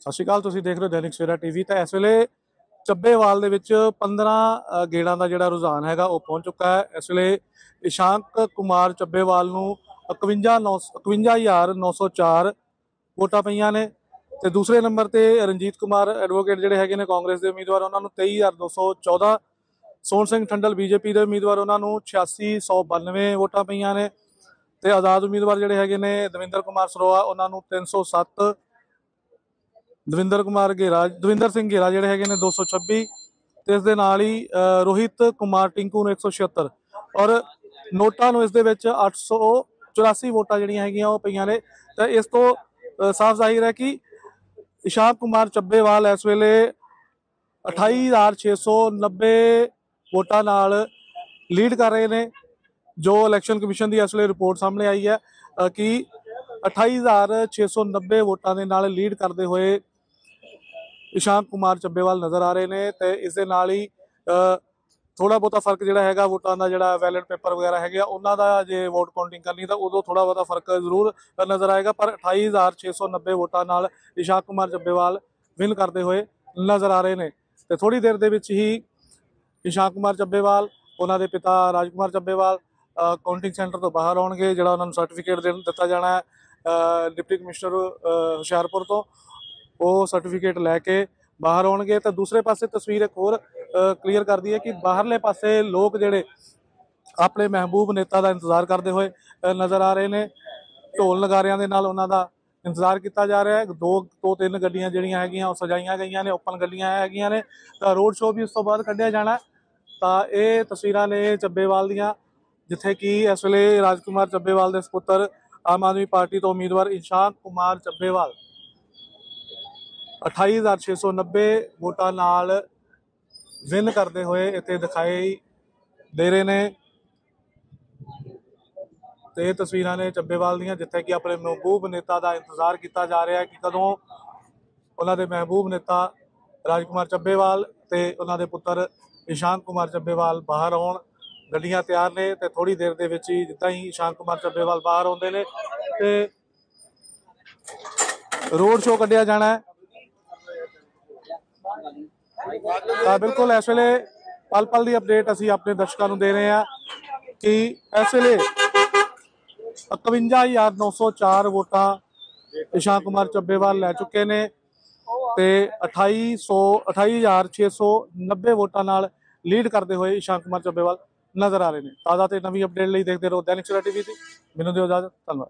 ਸਤਿ ਸ਼੍ਰੀ ਅਕਾਲ, ਤੁਸੀਂ ਦੇਖ ਰਹੇ ਹੋ ਦੈਨਿਕ ਸਵੇਰਾ ਟੀਵੀ। ਤਾਂ ਇਸ ਵੇਲੇ ਚੱਬੇਵਾਲ ਦੇ ਵਿੱਚ 15 ਗੇੜਾਂ ਦਾ ਜਿਹੜਾ ਰੁਝਾਨ ਹੈਗਾ, ਉਹ ਪਹੁੰਚ ਚੁੱਕਾ ਹੈ। ਇਸ ਵੇਲੇ ਇਸ਼ਾਂਕ ਕੁਮਾਰ ਚੱਬੇਵਾਲ ਨੂੰ 51904 ਵੋਟਾਂ ਪਈਆਂ ਨੇ। ਤੇ ਦੂਸਰੇ ਨੰਬਰ ਤੇ ਰਣਜੀਤ ਕੁਮਾਰ ਐਡਵੋਕੇਟ ਜਿਹੜੇ ਹੈਗੇ ਨੇ ਕਾਂਗਰਸ ਦੇ ਉਮੀਦਵਾਰ, ਉਹਨਾਂ ਨੂੰ 23214 ਸੋਹਣ ਸਿੰਘ ਠੰਡਲ ਬੀਜੇਪੀ ਦੇ ਉਮੀਦਵਾਰ, ਉਹਨਾਂ ਨੂੰ 8692 ਵੋਟਾਂ ਪਈਆਂ ਨੇ। ਤੇ ਆਜ਼ਾਦ ਉਮੀਦਵਾਰ ਜਿਹੜੇ ਹੈਗੇ ਨੇ ਦਵਿੰਦਰ ਕੁਮਾਰ ਸਰੋਆ, ਉਹਨਾਂ ਨੂੰ 307 ਦਵਿੰਦਰ ਕੁਮਾਰ ਗੇਰਾ ਦਵਿੰਦਰ ਸਿੰਘ ਗੇਰਾ ਜਿਹੜੇ ਹੈਗੇ ਨੇ 226 ਤੇ ਇਸ ਦੇ ਨਾਲ ਹੀ ਰੋਹਿਤ ਕੁਮਾਰ ਟਿੰਕੂ ਨੂੰ 176 ਔਰ ਨੋਟਾਂ ਨੂੰ ਇਸ ਦੇ ਵਿੱਚ 884 ਵੋਟਾਂ ਜਿਹੜੀਆਂ ਹੈਗੀਆਂ ਉਹ ਪਈਆਂ ਨੇ। ਤਾਂ ਇਸ ਤੋਂ ਸਾਫ਼ ਜ਼ਾਹਿਰ ਹੈ ਕਿ ਇਸ਼ਾਕ ਕੁਮਾਰ ਚੱਬੇਵਾਲ ਇਸ ਵੇਲੇ 28690 ਵੋਟਾਂ ਨਾਲ ਲੀਡ ਕਰ ਰਹੇ ਨੇ ਜੋ ਇਲੈਕਸ਼ਨ ਕਮਿਸ਼ਨ ਦੀ ਇਸ ਵੇਲੇ ਰਿਪੋਰਟ ਸਾਹਮਣੇ ਆਈ ਹੈ ਅ, ਕਿ 28690 ਵੋਟਾਂ ਦੇ ਨਾਲ ਲੀਡ ਕਰਦੇ ਹੋਏ ਇਸ਼ਾਂਕ ਕੁਮਾਰ ਚੱਬੇਵਾਲ ਨਜ਼ਰ ਆ ਰਹੇ ਨੇ ਤੇ ਇਸ ਦੇ ਨਾਲ ਹੀ ਥੋੜਾ ਬਹੁਤਾ ਫ਼ਰਕ ਜਿਹੜਾ ਹੈਗਾ ਵੋਟਾਂ ਦਾ ਜਿਹੜਾ ਵੈਲਿਡ ਪੇਪਰ ਵਗੈਰਾ ਹੈਗੇ ਆ, ਉਹਨਾਂ ਦਾ ਜੇ ਵੋਟ ਕਾਊਂਟਿੰਗ ਕਰਨੀ ਤਾਂ ਉਦੋਂ ਥੋੜਾ ਬਹੁਤਾ ਫ਼ਰਕ ਜ਼ਰੂਰ ਨਜ਼ਰ ਆਏਗਾ, ਪਰ 28690 ਵੋਟਾਂ ਨਾਲ ਇਸ਼ਾਂਕ ਕੁਮਾਰ ਚੱਬੇਵਾਲ ਵਿਨ ਕਰਦੇ ਹੋਏ ਨਜ਼ਰ ਆ ਰਹੇ ਨੇ। ਤੇ ਥੋੜੀ ਦੇਰ ਦੇ ਵਿੱਚ ਹੀ ਇਸ਼ਾਂਕ ਕੁਮਾਰ ਚੱਬੇਵਾਲ, ਉਹਨਾਂ ਦੇ ਪਿਤਾ ਰਾਜਕੁਮਾਰ ਚੱਬੇਵਾਲ ਕਾਊਂਟਿੰਗ ਸੈਂਟਰ ਤੋਂ ਬਾਹਰ ਆਉਣਗੇ, ਜਿਹੜਾ ਉਹਨਾਂ ਨੂੰ ਸਰਟੀਫਿਕੇਟ ਦੇਣ ਦਿੱਤਾ ਜਾਣਾ ਹੈ ਡਿਪਟੀ ਕਮਿਸ਼ਨਰ ਹੁਸ਼ਿਆਰਪੁਰ ਤੋਂ। ਉਹ ਸਰਟੀਫਿਕੇਟ ਲੈ ਕੇ ਬਾਹਰ ਆਉਣਗੇ ਤਾਂ ਦੂਸਰੇ ਪਾਸੇ ਤਸਵੀਰ ਇੱਕ ਹੋਰ ਕਲੀਅਰ ਕਰਦੀ ਹੈ ਕਿ ਬਾਹਰਲੇ ਪਾਸੇ ਲੋਕ ਜਿਹੜੇ ਆਪਣੇ ਮਹਿਬੂਬ ਨੇਤਾ ਦਾ ਇੰਤਜ਼ਾਰ ਕਰਦੇ ਹੋਏ ਨਜ਼ਰ ਆ ਰਹੇ ਨੇ। ਢੋਲ ਨਗਾਰਿਆਂ ਦੇ ਨਾਲ ਉਹਨਾਂ ਦਾ ਇੰਤਜ਼ਾਰ ਕੀਤਾ ਜਾ ਰਿਹਾ ਹੈ। ਦੋ ਤੋਂ ਤਿੰਨ ਗੱਡੀਆਂ ਜਿਹੜੀਆਂ ਹੈਗੀਆਂ, ਉਹ ਸਜਾਈਆਂ ਗਈਆਂ ਨੇ, ਓਪਨ ਗੱਡੀਆਂ ਹੈਗੀਆਂ ਨੇ। ਤਾਂ ਰੋਡ ਸ਼ੋਅ ਵੀ ਉਸ ਤੋਂ ਬਾਅਦ ਕੱਢਿਆ ਜਾਣਾ ਤਾਂ ਇਹ ਤਸਵੀਰਾਂ ਨੇ ਚੱਬੇਵਾਲ ਦੀਆਂ, ਜਿੱਥੇ ਕਿ ਇਸ ਵੇਲੇ ਰਾਜਕੁਮਾਰ ਚੱਬੇਵਾਲ ਦੇ ਸੁਪੁੱਤਰ ਆਮ ਆਦਮੀ ਪਾਰਟੀ ਤੋਂ ਉਮੀਦਵਾਰ ਇਸ਼ਾਕ ਕੁਮਾਰ ਚੱਬੇਵਾਲ। 28690 ਵੋਟਾਂ ਨਾਲ ਵਿਨ ਕਰਦੇ ਹੋਏ ਇੱਥੇ ਦਿਖਾਈ ਦੇ ਰਹੇ ਨੇ। ਤੇ ਇਹ ਤਸਵੀਰਾਂ ਨੇ ਚੱਬੇਵਾਲ ਦੀਆਂ, ਜਿੱਥੇ ਕਿ ਆਪਣੇ ਮਹਿਬੂਬ ਨੇਤਾ ਦਾ ਇੰਤਜ਼ਾਰ ਕੀਤਾ ਜਾ ਰਿਹਾ ਹੈ ਕਿ ਕਦੋਂ ਉਹਨਾਂ ਦੇ ਮਹਿਬੂਬ ਨੇਤਾ ਰਾਜਕੁਮਾਰ ਚੱਬੇਵਾਲ ਤੇ ਉਹਨਾਂ ਦੇ ਪੁੱਤਰ ਇਸ਼ਾਂਕ ਕੁਮਾਰ ਚੱਬੇਵਾਲ ਬਾਹਰ ਆਉਣ। ਗੱਡੀਆਂ ਤਿਆਰ ਨੇ ਤੇ ਥੋੜੀ ਦੇਰ ਦੇ ਵਿੱਚ ਹੀ ਜਿੱਦਾਂ ਹੀ ਇਸ਼ਾਂਕ ਕੁਮਾਰ ਚੱਬੇਵਾਲ ਬਾਹਰ ਆਉਂਦੇ ਨੇ ਤੇ ਰੋਡ ਸ਼ੋਅ ਕੱਢਿਆ ਜਾਣਾ ਹੈ। ਤਾਂ ਬਿਲਕੁਲ ਇਸ ਵੇਲੇ ਪਲ ਪਲ ਦੀ ਅਪਡੇਟ ਅਸੀਂ ਆਪਣੇ ਦਰਸ਼ਕਾਂ ਨੂੰ ਦੇ ਰਹੇ ਹਾਂ ਕਿ ਇਸ ਵੇਲੇ 51904 ਵੋਟਾਂ ਇਸ਼ਾਨ ਕੁਮਾਰ ਚੱਬੇਵਾਲ ਲੈ ਚੁੱਕੇ ਨੇ ਤੇ 2800 28690 ਵੋਟਾਂ ਨਾਲ ਲੀਡ ਕਰਦੇ ਹੋਏ ਇਸ਼ਾਨ ਕੁਮਾਰ ਚੱਬੇਵਾਲ ਨਜ਼ਰ ਆ ਰਹੇ ਨੇ। ਤਾਜ਼ਾ ਤੇ ਨਵੀਂ ਅਪਡੇਟ ਲਈ ਦੇਖਦੇ ਰਹੋ ਦੈਨਿਕ ਸਵੇਰਾ ਟੀਵੀ ਤੇ। ਮੈਨੂੰ ਦਿਓ ਇਜਾਜ਼ਤ। ਧੰਨਵਾਦ।